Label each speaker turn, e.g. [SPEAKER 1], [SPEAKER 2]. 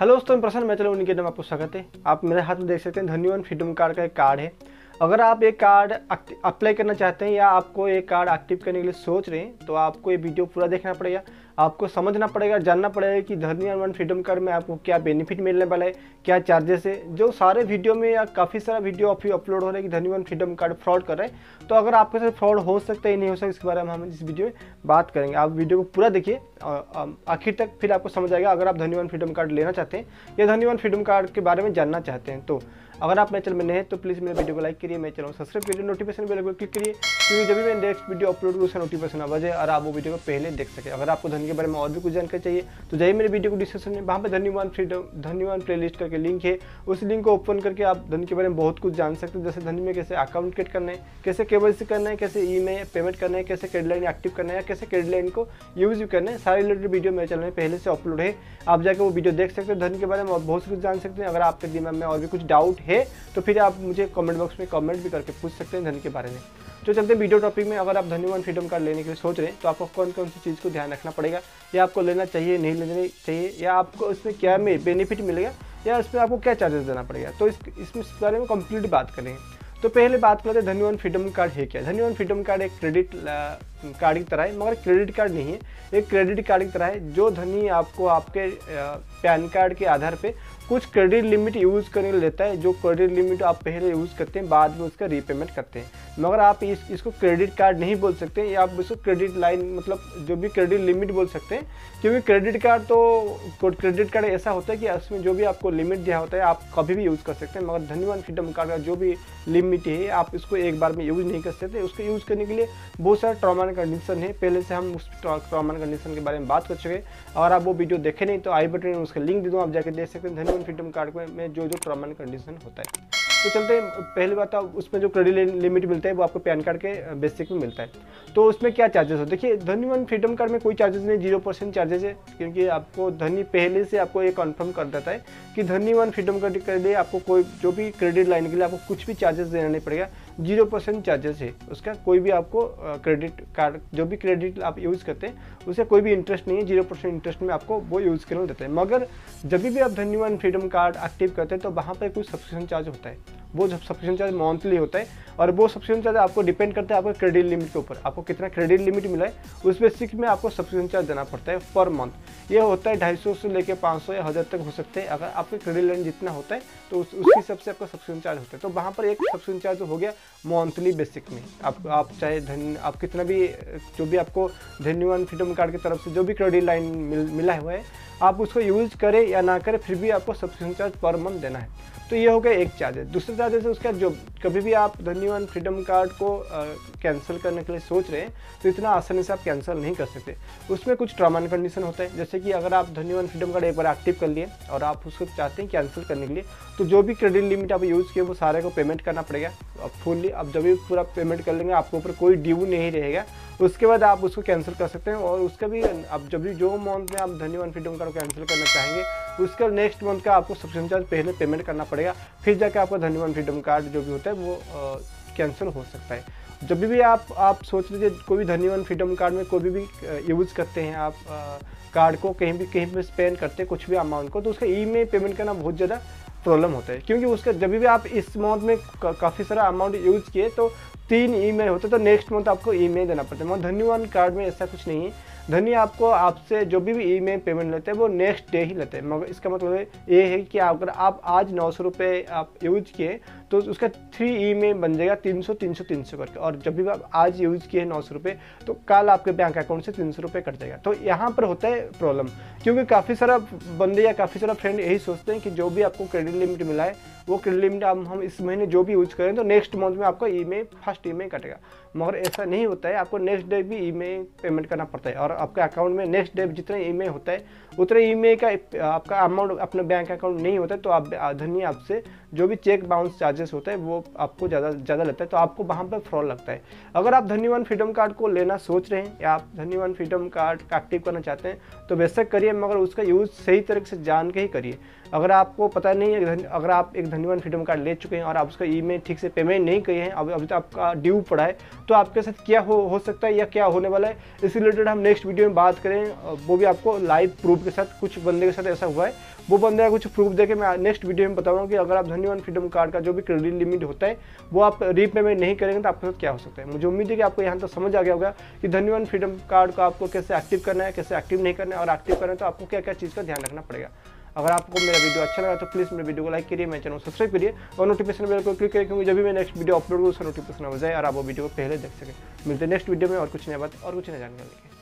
[SPEAKER 1] Hello दोस्तों प्रसन्न मैं चलो उनके नाम आपको स्वागत है। आप मेरे हाथ में देख सकते हैं धन्यवाद, फ्रीडम कार्ड का एक कार्ड है। अगर आप एक कार्ड अप्लाई करना चाहते हैं या आपको एक कार्ड एक्टिव करने के लिए सोच रहे हैं तो आपको ये वीडियो पूरा देखना पड़ेगा। आपको समझना पड़ेगा, जानना पड़ेगा कि धरनी वन फ्रीडम कार्ड में आपको क्या बेनिफिट मिलने वाला है, क्या चार्जेस है। जो सारे वीडियो में या काफ़ी सारा वीडियो अभी अपलोड हो रहा है कि धनी वन फ्रीडम कार्ड फ्रॉड कर रहे हैं तो अगर आपके साथ फ्रॉड हो सकता है नहीं हो सकता इसके बारे में हम इस वीडियो में बात करेंगे। आप वीडियो को पूरा देखिए आखिर तक फिर आपको समझ आएगा, अगर आप धनी वन फ्रीडम कार्ड लेना चाहते हैं या धनी वन फ्रीडम कार्ड के बारे में जानना चाहते हैं तो अगर आप मेरे चैनल में नए हैं तो प्लीज़ मेरे वीडियो को लाइक करिए, मेरे चैनल सब्सक्राइब करिए नोटिफिकेशन बेल को क्लिक करिए, क्योंकि जब भी मैं नेक्स्ट वीडियो अपलोड करूँ उसका नोटिफिकेशन आवाज़ है और आप वो वीडियो को पहले देख सके। अगर आपको धन के बारे में और भी कुछ जानकारी चाहिए तो जाइए मेरे वीडियो को डिस्क्रिप्शन में। वहाँ पर धन्यवाद फ्रीडम धन्यवाद प्ले लिस्ट करके लिंक है। उस लिंक को ओपन करके आप धन के बारे में बहुत कुछ जान सकते हैं। जैसे धन में कैसे अकाउंट क्रिएट करना है, कैसे केवाईसी करना है, कैसे ई में पेमेंट करना है, कैसे क्रेडिट लाइन एक्टिव करना है कैसे क्रेडिट लाइन को यूज़ करना है, सारे रिलेटेड वीडियो मेरे चैनल में पहले से अपलोड है। आप जाकर वो वीडियो देख सकते हैं, धन के बारे में बहुत कुछ जान सकते हैं। अगर आपके दिमाग में और भी कुछ डाउट है तो फिर आप मुझे कमेंट बॉक्स में कमेंट भी करके पूछ सकते हैं धन के बारे में। तो चलते हैं वीडियो टॉपिक में। अगर आप धन्यवाद फ्रीडम कार्ड लेने के लिए सोच रहे हैं तो आपको कौन कौन सी चीज़ को ध्यान रखना पड़ेगा? या आपको लेना चाहिए, नहीं लेना चाहिए, या आपको उसमें क्या में बेनिफिट मिलेगा, या उसमें आपको क्या चार्जेस देना पड़ेगा? तो इस, इसमें इस बारे में कंप्लीट बात करेंगे। तो पहले बात करते हैं धन्यवाद फ्रीडम कार्ड है क्या? धन्यवाद फ्रीडम कार्ड एक क्रेडिट कार्ड की तरह है, मगर क्रेडिट कार्ड नहीं है। एक क्रेडिट कार्ड की तरह है, जो धनी आपको आपके पैन कार्ड के आधार पे कुछ क्रेडिट लिमिट यूज़ करने लेता है, जो क्रेडिट लिमिट आप पहले यूज़ करते हैं, बाद में उसका रीपेमेंट करते हैं। मगर आप इस, इसको क्रेडिट कार्ड नहीं बोल सकते, या आप इसको क्रेडिट लाइन मतलब जो भी क्रेडिट लिमिट बोल सकते हैं, क्योंकि क्रेडिट कार्ड तो क्रेडिट कार्ड ऐसा होता है कि उसमें जो भी आपको लिमिट दिया होता है, आप कभी भी यूज़ कर सकते हैं, मगर धन्यवाद फ्रीडम कार्ड का जो भी लिमिट है, आप इसको एक बार में यूज़ नहीं कर सकते, उसको यूज़ करने के लिए बहुत सारा ट्रॉमा एंड कंडीशन है। पहले से हम उस ट्रॉमा कंडीशन के बारे में बात कर चुके हैं। अगर आप वो वीडियो देखे नहीं तो आई बटन उसका लिंक दे दूँ, आप जाकर देख सकते हैं। धन्यवाद फ्रीडम कार्ड में जो जो ट्रॉमा कंडीशन होता है। तो चलते हैं, पहली बात तो उसमें जो क्रेडिट लिमिट मिलता है, वो आपको पैन कार्ड के बेसिक में मिलता है। तो उसमें क्या चार्जेस हो? देखिए, धनी वन फ्रीडम कार्ड में कोई चार्जेस नहीं ज़ीरो परसेंट चार्जेस है। क्योंकि आपको धनी पहले से आपको ये कन्फर्म कर देता है कि धनी वन फ्रीडम कार्ड के लिए आपको कोई जो भी क्रेडिट लाइन के लिए आपको कुछ भी चार्जेस देना नहीं पड़ेगा। ज़ीरो परसेंट चार्जेस है। उसका कोई भी आपको क्रेडिट कार्ड जो भी क्रेडिट आप यूज़ करते हैं उसे कोई भी इंटरेस्ट नहीं है, ज़ीरो परसेंट इंटरेस्ट में आपको वो यूज़ करना देते हैं। मगर जब भी आप धन्यवाद फ्रीडम कार्ड एक्टिव करते हैं तो वहाँ पर कुछ सब्सक्रिप्शन चार्ज होता है। वो जब सब्सक्रिप्शन चार्ज मंथली होता है और वो सब्सक्रिप्शन चार्ज आपको डिपेंड करता है आपका क्रेडिट लिमिट के ऊपर। आपको कितना क्रेडिट लिमिट मिला है उस बेसिक में आपको सब्सक्रिप्शन चार्ज देना पड़ता है पर मंथ ये होता है ढाई सौ लेकर पाँच सौ या हज़ार तक हो सकते हैं। अगर आपके क्रेडिट लिमिट जितना होता है तो उस उसके हिसाब से आपका सब्सक्रिप्शन चार्ज होता है। तो वहाँ पर एक सब्सक्रिप्शन चार्ज हो गया मंथली बेसिक में। आप आप चाहे धन आप कितना भी जो भी आपको धन्यवाद फ्रीडम कार्ड की तरफ़ से जो भी क्रेडिट लाइन मिल, मिला हुआ है आप उसको यूज़ करें या ना करें फिर भी आपको सब्सक्रिप्शन चार्ज पर मंथ देना है। तो ये हो गया एक चार्जेस दूसरे चार्जेस है उसका जो कभी भी आप धन्यवाद फ्रीडम कार्ड को कैंसिल करने के लिए सोच रहे हैं तो इतना आसानी से आप कैंसिल नहीं कर सकते। उसमें कुछ टर्म एंड कंडीशन होता है, जैसे कि अगर आप धन्यवाद फ्रीडम कार्ड एक बार एक्टिव कर लिए और आप उसको चाहते हैं कैंसिल करने के लिए तो जो भी क्रेडिट लिमिट आप यूज़ किए, वो सारे को पेमेंट करना पड़ेगा। अब अब जब भी पूरा पेमेंट कर लेंगे, आपके ऊपर कोई ड्यू नहीं रहेगा। उसके बाद आप उसको कैंसिल कर सकते हैं और उसका भी, अब जब भी जो मंथ में आप धनी वन फ्रीडम कार्ड कैंसिल करना चाहेंगे, उसका नेक्स्ट मंथ का आपको सब्सक्रिप्शन चार्ज पहले पेमेंट करना पड़ेगा। फिर जाके आपका धन्यवाद फ्रीडम कार्ड जो भी होता है, वो कैंसिल हो सकता है। जब भी आप आप सोच लीजिए, कोई भी धन्यवाद फ्रीडम कार्ड में कोई भी यूज़ करते हैं आप कार्ड को, कहीं भी कहीं भी स्पेंड करते हैं, कुछ भी अमाउंट को तो उसका ई में पेमेंट करना बहुत ज़्यादा प्रॉब्लम होता है। क्योंकि उसका जब भी आप इस अमाउंट में काफ़ी सारा अमाउंट यूज़ किए तो तीन ई मेल होते तो नेक्स्ट मंथ आपको ई मेल देना पड़ता है। मगर धन्यवाद कार्ड में ऐसा कुछ नहीं है। धनी आपको आपसे जो भी ई मेल पेमेंट लेते हैं, वो नेक्स्ट डे ही लेते हैं। मगर इसका मतलब ये है कि अगर आप आज नौ सौ रुपये आप यूज़ किए तो उसका थ्री ई में बन जाएगा तीन सौ तीन सौ तीन सौ करके। और जब भी आप आज यूज़ किए नौ सौ रुपये तो कल आपके बैंक अकाउंट से तीन सौ रुपये कट जाएगा। तो यहाँ पर होता है प्रॉब्लम क्योंकि काफ़ी सारा बंदे या काफ़ी सारा फ्रेंड यही सोचते हैं कि जो भी आपको क्रेडिट लिमिट मिला है वो क्रेडिट लिमिट अब हम इस महीने जो भी यूज़ करें तो नेक्स्ट मंथ में आपका ई में फ़र्स्ट ई में कटेगा। मगर ऐसा नहीं होता है, आपको नेक्स्ट डे भी ई में पेमेंट करना पड़ता है। और आपके अकाउंट में नेक्स्ट डे जितने ई में होता है, उतने ई में का, आपका अमाउंट अपने बैंक अकाउंट नहीं होता है तो आप, धनी आपसे जो भी चेक बाउंस चार्जेस होता है, वो आपको ज़्यादा ज़्यादा लगता है तो आपको वहाँ पर फ्रॉड लगता है। अगर आप धन्यवान फ्रीडम कार्ड को लेना सोच रहे हैं, या आप धन्यवान फ्रीडम कार्ड का एक्टिव करना चाहते हैं तो बेशक करिए, मगर उसका यूज़ सही तरीके से जान के ही करिए। अगर आपको पता नहीं है अगर आप एक धन्यवान फ्रीडम कार्ड ले चुके हैं और आप उसका ई ठीक से पेमेंट नहीं किए हैं, अभी अभी तो आपका ड्यू पड़ा है तो आपके साथ क्या हो हो सकता है या क्या होने वाला है, इस रिलेटेड हम नेक्स्ट वीडियो में बात करें वो भी आपको लाइव प्रूफ के साथ, कुछ बंदे के साथ ऐसा हुआ है, वो बंदे का कुछ प्रूफ देके मैं नेक्स्ट वीडियो में बताऊँगा कि अगर आप धन्यवान फ्रीडम कार्ड का जो भी क्रेडिट लिमिट होता है, वो आप रीपेमेंट नहीं करेंगे तो आपके साथ क्या हो सकता है? मुझे उम्मीद है कि आपको यहाँ तक समझ आ गया होगा कि धन्यवान फ्रीडम कार्ड को आपको कैसे एक्टिव करना है, कैसे एक्टिव नहीं करना है और एक्टिव करना है तो आपको क्या क्या चीज़ का ध्यान रखना पड़ेगा। अगर आपको मेरा वीडियो अच्छा लगा तो प्लीज़ मेरे वीडियो को लाइक करिए, मेरे चैनल को सब्सक्राइब करिए और नोटिफिकेशन बेल को क्लिक करिए क्योंकि जब भी मैं नेक्स्ट वीडियो अपलोड करूँ, उसका नोटिफिकेशन हो जाए और आप वो वीडियो को पहले देख सकें। मिलते हैं नेक्स्ट वीडियो में और कुछ नया बात और कुछ नया जानकारी